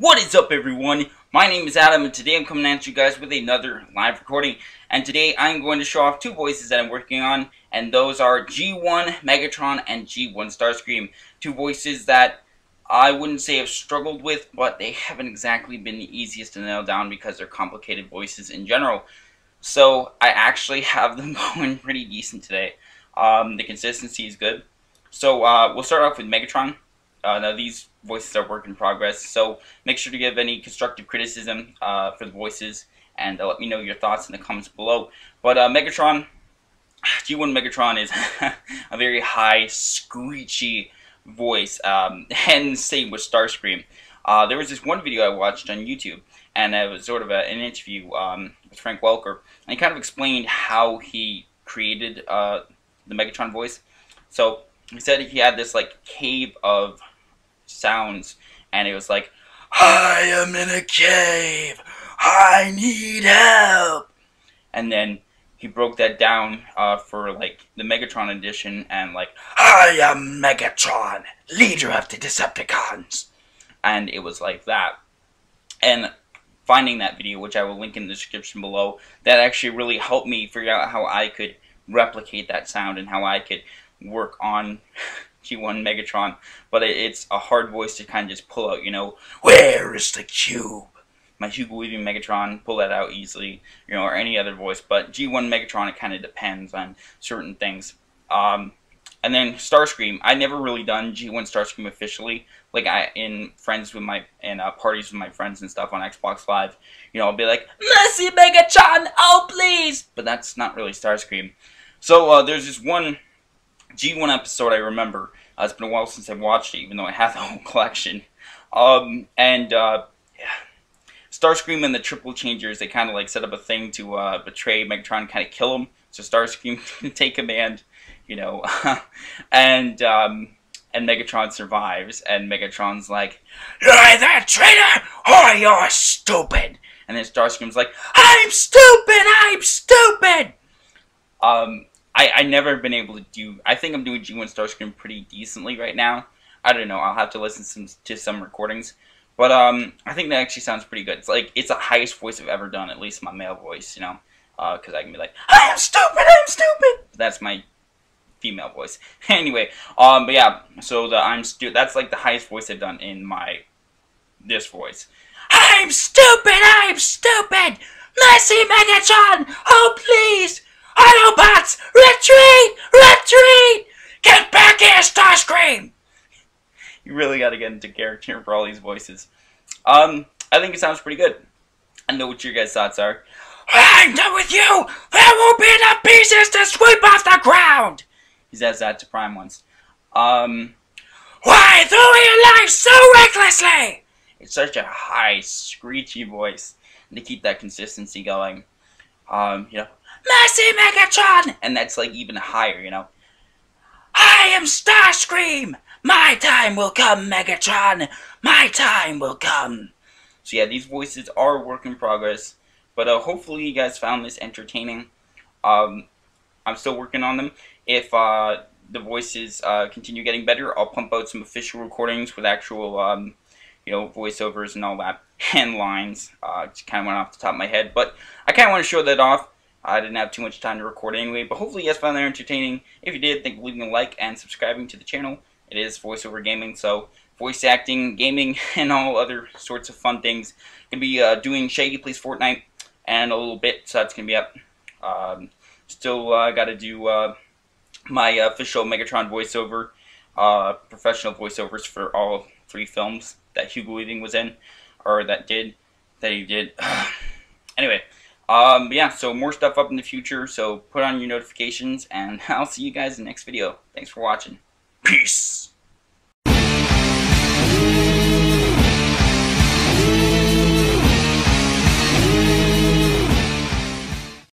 What is up everyone? My name is Adam and today I'm coming at you guys with another live recording and today I'm going to show off two voices that I'm working on and those are G1 Megatron and G1 Starscream. Two voices that I wouldn't say I've struggled with but they haven't exactly been the easiest to nail down because they're complicated voices in general. So I actually have them going pretty decent today. Um, the consistency is good. So uh, we'll start off with Megatron. Uh, now these voices are work in progress, so make sure to give any constructive criticism uh, for the voices and uh, let me know your thoughts in the comments below. But uh, Megatron, G1 Megatron is a very high, screechy voice, um, and same with Starscream. Uh, there was this one video I watched on YouTube, and it was sort of a, an interview um, with Frank Welker, and he kind of explained how he created the Megatron voice. So he said he had this like cave of sounds, and it was like, I am in a cave. I need help. And then he broke that down uh, for like the Megatron edition, and like, I am Megatron, leader of the Decepticons. And it was like that. And finding that video, which I will link in the description below, that actually really helped me figure out how I could replicate that sound and how I could work on G1 Megatron, but it, it's a hard voice to kind of just pull out, you know, where is the cube? My Hugo Weaving Megatron, pull that out easily, you know, or any other voice, but G1 Megatron, it kind of depends on certain things. Um, and then Starscream, I never really done G1 Starscream officially, like I in friends with my in uh, parties with my friends and stuff on Xbox Live. You know, I'll be like, Mercy Megatron, oh please! But that's not really Starscream. So uh, there's this one G1 episode I remember. Uh, it's been a while since I've watched it, even though I have the whole collection. Um, and uh, yeah. Starscream and the Triple Changers, they kind of like set up a thing to uh, betray Megatron, kind of kill him. So Starscream can take command, you know, and um, and Megatron survives, and Megatron's like, "You're either a traitor or you're stupid." And then Starscream's like, "I'm stupid! I'm stupid!" Um, I, I never been able to do. I think I'm doing G1 Starscream pretty decently right now. I don't know. I'll have to listen some, to some recordings, but um, I think that actually sounds pretty good. It's like it's the highest voice I've ever done, at least my male voice, you know, because uh, I can be like, I am stupid, I'm stupid. That's my female voice. anyway, um, but yeah, so the I'm stupid. That's like the highest voice I've done in my this voice. I'm stupid, I'm stupid. Mercy, Megatron, oh please. Autobots, retreat! Retreat! Get back here, Starscream! You really gotta get into character for all these voices. Um, I think it sounds pretty good. I know what your guys' thoughts are. I'm done with you! There won't be enough pieces to sweep off the ground! He says that to Prime once. Um, why throw your life so recklessly? It's such a high, screechy voice. And to keep that consistency going. Um, you know, Mercy Megatron! And that's like even higher, you know. I am Starscream! My time will come, Megatron! My time will come! So yeah, these voices are work in progress. But uh, hopefully you guys found this entertaining. Um, I'm still working on them. If uh, the voices uh, continue getting better, I'll pump out some official recordings with actual, um, you know, voiceovers and all that, and lines. Uh, just kind of went off the top of my head, but I kind of want to show that off. I didn't have too much time to record anyway, but hopefully you guys found that entertaining. If you did, think of leaving a like and subscribing to the channel. It is voiceover gaming, so voice acting, gaming, and all other sorts of fun things. Gonna be uh, doing Shaggy Plays Fortnite and a little bit, so that's gonna be up. Um, still uh, got to do uh, my official Megatron voiceover, uh, professional voiceovers for all three films that Hugo Weaving was in, or that did, that he did. Um, yeah, so more stuff up in the future, so put on your notifications, and I'll see you guys in the next video. Thanks for watching. Peace!